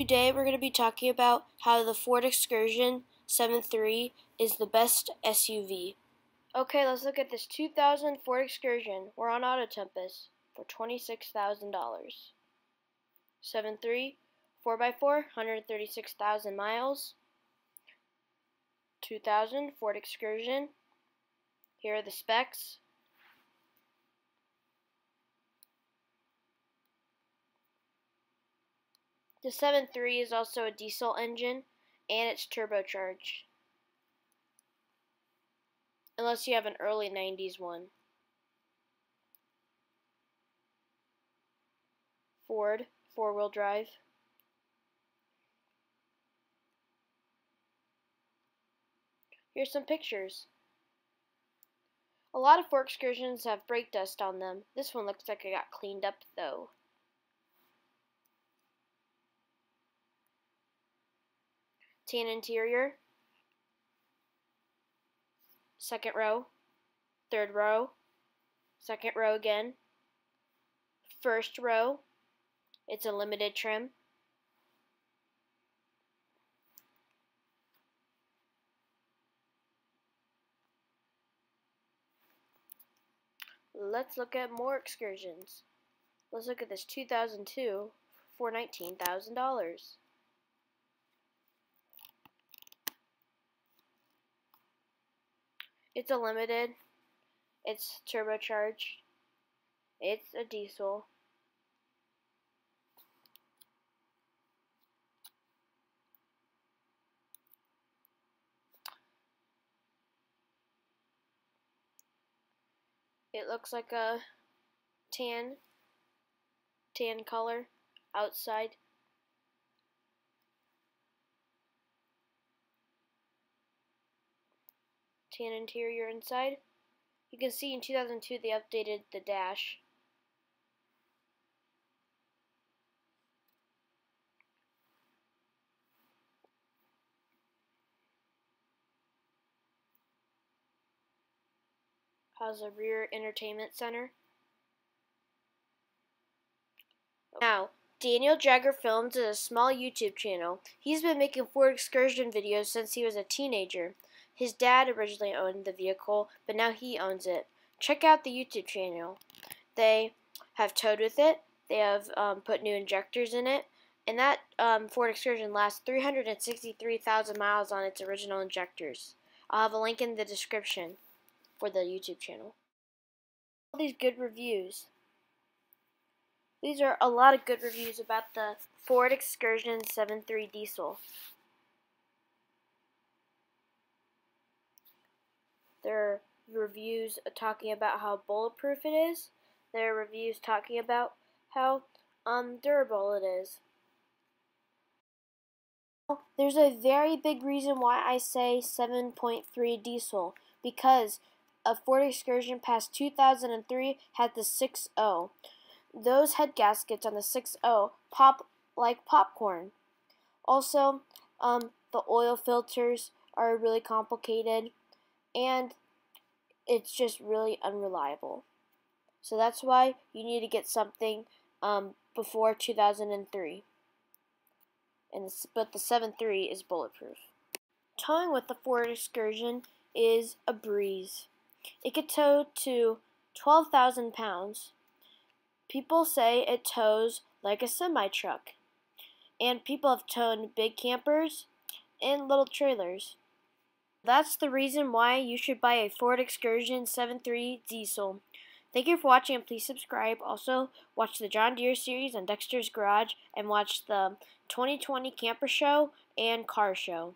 Today we're going to be talking about how the Ford Excursion 7.3 is the best SUV. Okay, let's look at this 2000 Ford Excursion. We're on Auto Tempest for $26,000. 7.3, 4x4, 136,000 miles. 2000 Ford Excursion. Here are the specs. The 7.3 is also a diesel engine and it's turbocharged. Unless you have an early 90s one. Ford, four-wheel drive. Here's some pictures. A lot of Ford Excursions have brake dust on them. This one looks like it got cleaned up though. Tan interior, second row, third row, second row again, first row, it's a limited trim, Let's look at more excursions. Let's look at this 2002 for $19,000. It's a limited. It's turbocharged. It's a diesel. It looks like a tan tan color outside tan interior inside. You can see in 2002 they updated the dash. Has a rear entertainment center. Now, Daniel Jaeger Films is a small YouTube channel. He's been making Ford excursion videos since he was a teenager. His dad originally owned the vehicle, but now he owns it. Check out the YouTube channel. They have towed with it. They have um, put new injectors in it. And that um, Ford Excursion lasts 363,000 miles on its original injectors. I'll have a link in the description for the YouTube channel. All these good reviews. These are a lot of good reviews about the Ford Excursion 7.3 diesel. There are reviews talking about how bulletproof it is. There are reviews talking about how um, durable it is. There's a very big reason why I say 7.3 diesel because a Ford Excursion past 2003 had the 6.0. Those head gaskets on the 6.0 pop like popcorn. Also, um, the oil filters are really complicated and it's just really unreliable. So that's why you need to get something um, before 2003. And but the 7.3 is bulletproof. Towing with the Ford Excursion is a breeze. It could tow to 12,000 pounds. People say it tows like a semi truck. And people have towed big campers and little trailers. That's the reason why you should buy a Ford Excursion 7.3 diesel. Thank you for watching and please subscribe. Also, watch the John Deere series on Dexter's Garage and watch the 2020 Camper Show and Car Show.